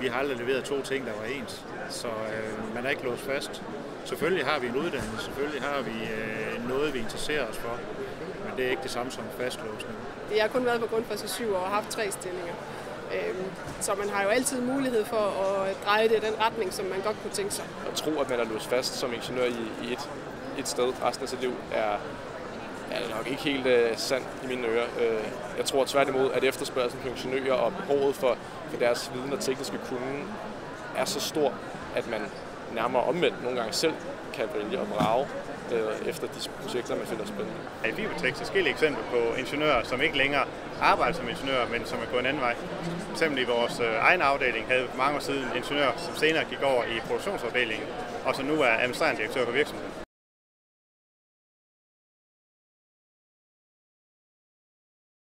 Vi har aldrig leveret to ting, der var ens, så øh, man er ikke låst fast. Selvfølgelig har vi en uddannelse, selvfølgelig har vi øh, noget, vi interesserer os for, men det er ikke det samme som fastlåsning. Jeg har kun været på Grundfos i syv år og haft tre stillinger. Øhm, så man har jo altid mulighed for at dreje det i den retning, som man godt kunne tænke sig. At tro, at man er låst fast som ingeniør i, i et, et sted resten af sit liv, er, er nok ikke helt øh, sandt i mine ører. Øh, jeg tror tværtimod, at efterspørgselen på ingeniører og behovet for, for deres viden og tekniske kunde er så stor, at man nærmere omvendt nogle gange selv kan vælge at brage øh, efter de projekter, man finder spændende. I Fibertex er forskellige eksempler på ingeniører, som ikke længere arbejder som ingeniører, men som er gået en anden vej. For eksempel i vores øh, egen afdeling havde vi for mange år siden ingeniører, som senere gik over i produktionsafdelingen, og som nu er administrerende direktør for virksomheden.